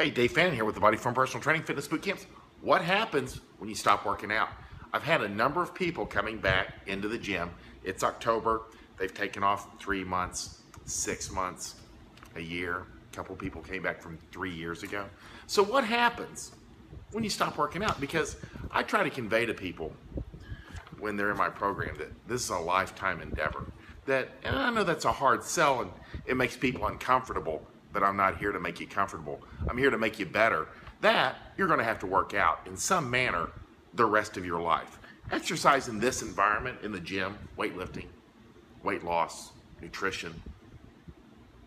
Hey, Dave Fannin here with the Body Form Personal Training Fitness Boot Camps. What happens when you stop working out? I've had a number of people coming back into the gym. It's October. They've taken off three months, six months, a year. A couple people came back from three years ago. So what happens when you stop working out? Because I try to convey to people when they're in my program that this is a lifetime endeavor. That, and I know that's a hard sell and it makes people uncomfortable, but I'm not here to make you comfortable. I'm here to make you better. That you're going to have to work out in some manner the rest of your life. Exercise in this environment, in the gym, weightlifting, weight loss, nutrition,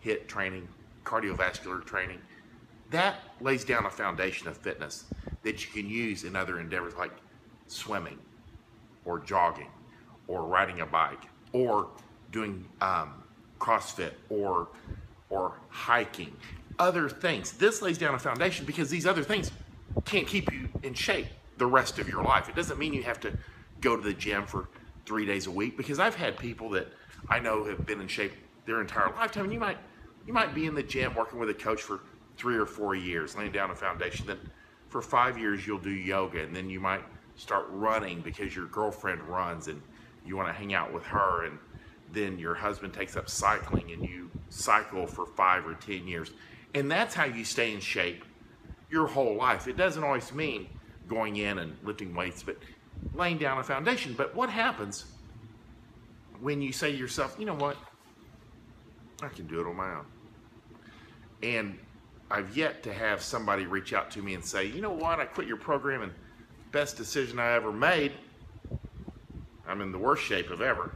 HIIT training, cardiovascular training, that lays down a foundation of fitness that you can use in other endeavors like swimming or jogging or riding a bike or doing um, CrossFit or or hiking, other things. This lays down a foundation because these other things can't keep you in shape the rest of your life. It doesn't mean you have to go to the gym for three days a week because I've had people that I know have been in shape their entire lifetime. And you might you might be in the gym working with a coach for three or four years, laying down a foundation. Then for five years you'll do yoga, and then you might start running because your girlfriend runs and you want to hang out with her and then your husband takes up cycling and you cycle for five or ten years. And that's how you stay in shape your whole life. It doesn't always mean going in and lifting weights but laying down a foundation. But what happens when you say to yourself you know what? I can do it on my own. And i've yet to have somebody reach out to me and say you know what? I quit your program and best decision I ever made, I'm in the worst shape of ever.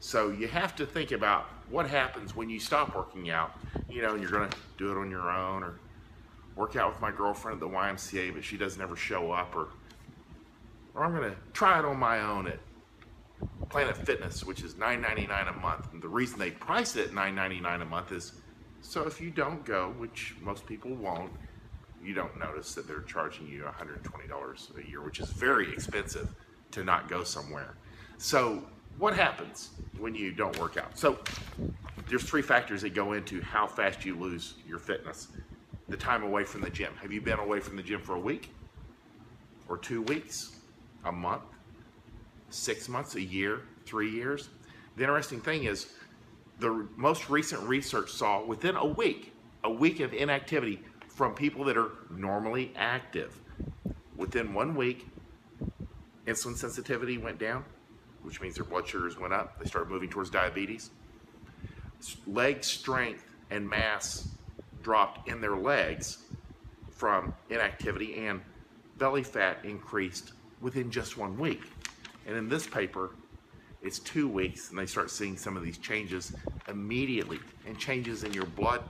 So you have to think about what happens when you stop working out. You know, you're going to do it on your own or work out with my girlfriend at the YMCA, but she doesn't ever show up, or or I'm going to try it on my own at Planet Fitness, which is $9.99 a month. And the reason they price it at $9.99 a month is so if you don't go, which most people won't, you don't notice that they're charging you $120 a year, which is very expensive to not go somewhere. So, what happens when you don't work out? So, there's three factors that go into how fast you lose your fitness. The time away from the gym. Have you been away from the gym for a week? Or two weeks? A month? Six months? A year? Three years? The interesting thing is, the most recent research saw within a week, a week of inactivity, from people that are normally active. Within one week, insulin sensitivity went down, which means their blood sugars went up. They started moving towards diabetes. Leg strength and mass dropped in their legs from inactivity, and belly fat increased within just one week. And in this paper, it's two weeks, and they start seeing some of these changes immediately and changes in your blood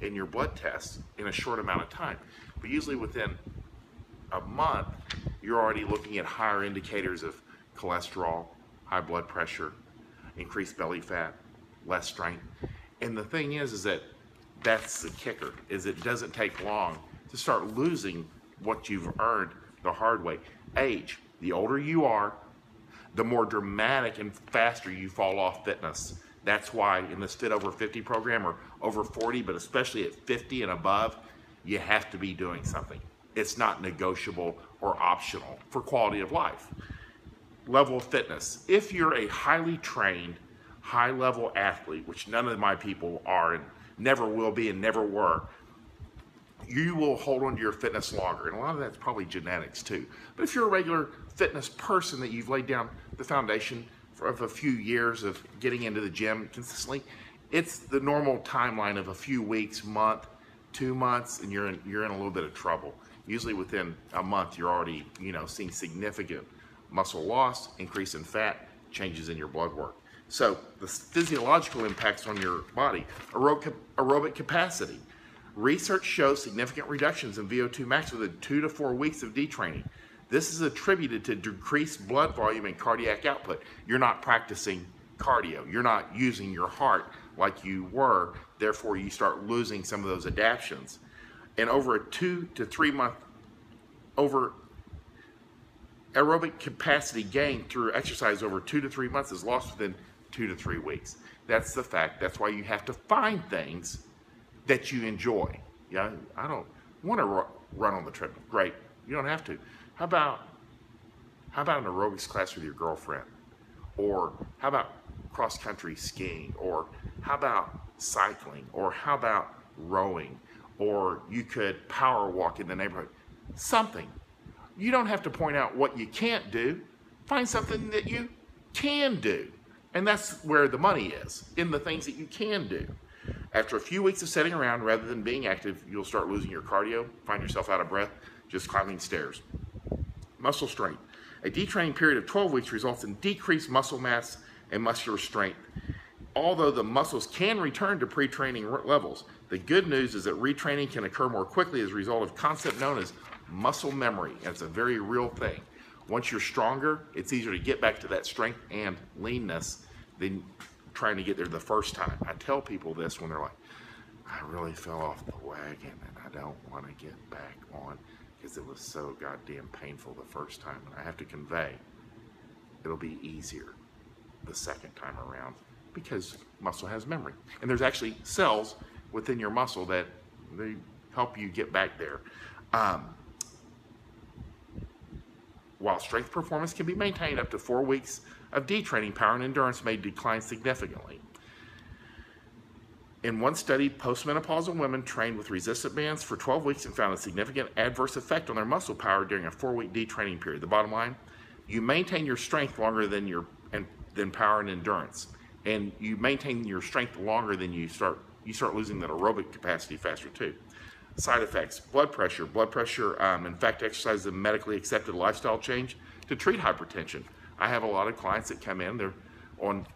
in your blood tests in a short amount of time. But usually within a month, you're already looking at higher indicators of cholesterol, high blood pressure, increased belly fat, less strength. And the thing is, is that that's the kicker, is it doesn't take long to start losing what you've earned the hard way. Age, the older you are, the more dramatic and faster you fall off fitness. That's why in this Fit Over 50 program or over 40, but especially at 50 and above, you have to be doing something. It's not negotiable or optional for quality of life. Level of fitness. If you're a highly trained, high level athlete, which none of my people are and never will be and never were, you will hold on to your fitness longer. And a lot of that's probably genetics too. But if you're a regular fitness person that you've laid down the foundation of a few years of getting into the gym consistently, it's the normal timeline of a few weeks, month, two months, and you're in, you're in a little bit of trouble. Usually within a month, you're already you know seeing significant muscle loss, increase in fat, changes in your blood work. So the physiological impacts on your body, aerobic, capacity. Research shows significant reductions in VO2 max within two to four weeks of detraining. This is attributed to decreased blood volume and cardiac output. You're not practicing cardio. You're not using your heart like you were. Therefore, you start losing some of those adaptations. And over a two to three month, over aerobic capacity gained through exercise over two to three months is lost within two to three weeks. That's the fact. That's why you have to find things that you enjoy. Yeah, I don't Want to run on the treadmill? Great. You don't have to. How about how about an aerobics class with your girlfriend? Or how about cross country skiing? Or how about cycling? Or how about rowing? Or you could power walk in the neighborhood. Something. You don't have to point out what you can't do. Find something that you can do. And that's where the money is, in the things that you can do. After a few weeks of sitting around rather than being active, you'll start losing your cardio, find yourself out of breath just climbing stairs. Muscle strength. A detraining period of 12 weeks results in decreased muscle mass and muscular strength. Although the muscles can return to pre training levels, the good news is that retraining can occur more quickly as a result of concept known as muscle memory. It's a very real thing. Once you're stronger, it's easier to get back to that strength and leanness than trying to get there the first time. I tell people this when they're like, I really fell off the wagon and I don't want to get back on because it was so goddamn painful the first time. And I have to convey it'll be easier the second time around because muscle has memory. And there's actually cells within your muscle that they help you get back there. Um, while strength performance can be maintained up to four weeks of detraining, power and endurance may decline significantly. In one study, postmenopausal women trained with resistant bands for 12 weeks and found a significant adverse effect on their muscle power during a four-week detraining period. The bottom line, you maintain your strength longer than your and than power and endurance, and you maintain your strength longer than you start you start losing that aerobic capacity faster too. Side effects, blood pressure. Blood pressure, um, in fact, exercise is a medically accepted lifestyle change to treat hypertension. I have a lot of clients that come in, they're on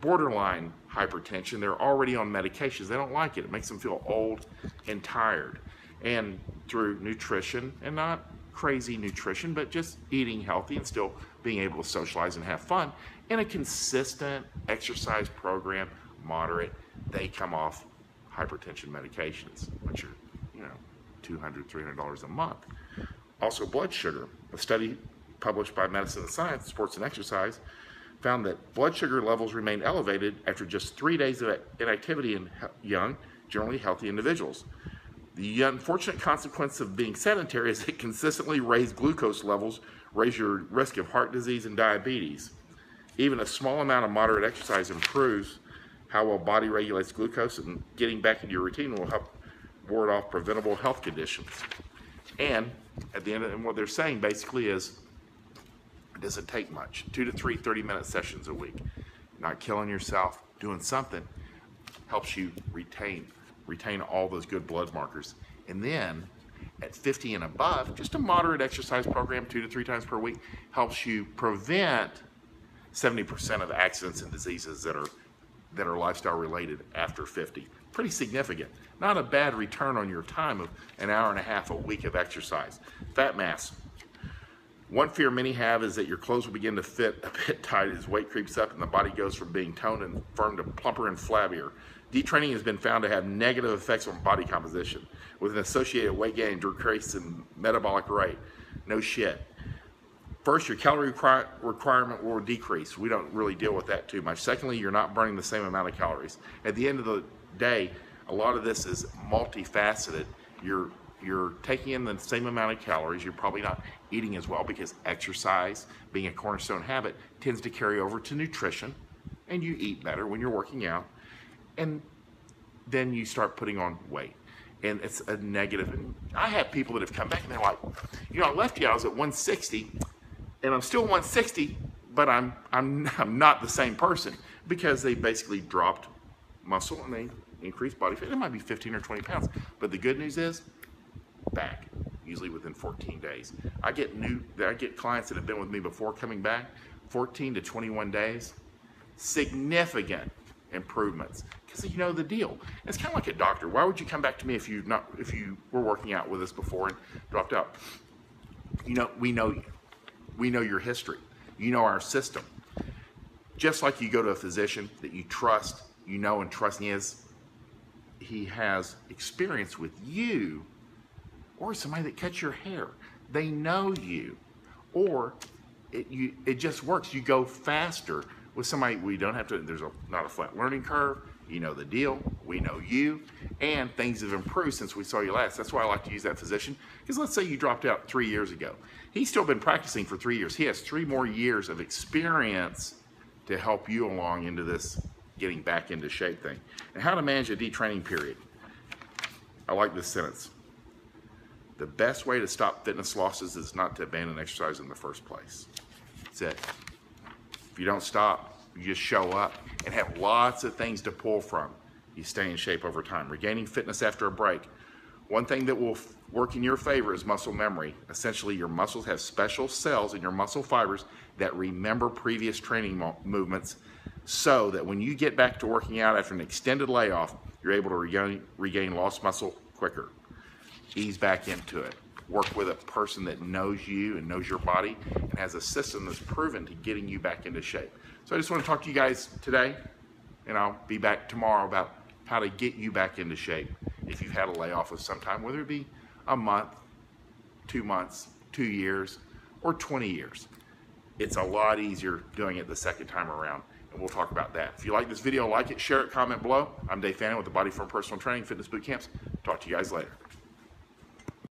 borderline hypertension. They're already on medications. They don't like it. It makes them feel old and tired. And through nutrition, and not crazy nutrition, but just eating healthy and still being able to socialize and have fun, in a consistent exercise program, moderate, they come off hypertension medications, which are $200, $300 a month. Also, blood sugar. A study published by Medicine and Science, Sports and Exercise, found that blood sugar levels remain elevated after just three days of inactivity in young, generally healthy individuals. The unfortunate consequence of being sedentary is it consistently raise glucose levels, raise your risk of heart disease and diabetes. Even a small amount of moderate exercise improves how well body regulates glucose, and getting back into your routine will help ward off preventable health conditions. And at the end of and what they're saying basically is it doesn't take much. Two to three 30 minute sessions a week. Not killing yourself, doing something helps you retain retain all those good blood markers. And then at 50 and above, just a moderate exercise program, two to three times per week, helps you prevent 70% of the accidents and diseases that are that are lifestyle related after 50 pretty significant. Not a bad return on your time of an hour and a half a week of exercise. Fat mass. One fear many have is that your clothes will begin to fit a bit tight as weight creeps up and the body goes from being toned and firm to plumper and flabbier. Detraining has been found to have negative effects on body composition, with an associated weight gain decrease in metabolic rate. No shit. First, your calorie requirement will decrease. We don't really deal with that too much. Secondly, you're not burning the same amount of calories. At the end of the day, a lot of this is multifaceted. You're you're taking in the same amount of calories. You're probably not eating as well because exercise, being a cornerstone habit, tends to carry over to nutrition, and you eat better when you're working out, and then you start putting on weight, and it's a negative. And I have people that have come back and they're like, you know, I left you. I was at 160, and I'm still 160, but I'm I'm I'm not the same person because they basically dropped muscle and they increased body fat. It might be 15 or 20 pounds. But the good news is, back, usually within 14 days. I get new, I get clients that have been with me before coming back, 14 to 21 days. Significant improvements because you know the deal. It's kind of like a doctor. Why would you come back to me if you not if you were working out with us before and dropped out? You know, we know you. We know your history. You know our system. Just like you go to a physician that you trust you know and trust he has he has experience with you or somebody that cuts your hair they know you or it you it just works you go faster with somebody we don't have to there's a not a flat learning curve You know the deal. We know you. And things have improved since we saw you last. That's why I like to use that physician. Because let's say you dropped out three years ago. He's still been practicing for three years. He has three more years of experience to help you along into this getting back into shape thing. And how to manage a detraining period. I like this sentence. The best way to stop fitness losses is not to abandon exercise in the first place. That's it. If you don't stop, you just show up and have lots of things to pull from. You stay in shape over time. Regaining fitness after a break. One thing that will work in your favor is muscle memory. Essentially, your muscles have special cells in your muscle fibers that remember previous training movements so that when you get back to working out after an extended layoff, you're able to regain, regain lost muscle quicker. Ease back into it. Work with a person that knows you and knows your body and has a system that's proven to getting you back into shape. So I just want to talk to you guys today, and I'll be back tomorrow about how to get you back into shape if you've had a layoff of some time, whether it be a month, two months, two years, or 20 years. It's a lot easier doing it the second time around and we'll talk about that. If you like this video, like it, share it, comment below. I'm Dave Fannin with the Body Form Personal Training Fitness Boot Camps. Talk to you guys later.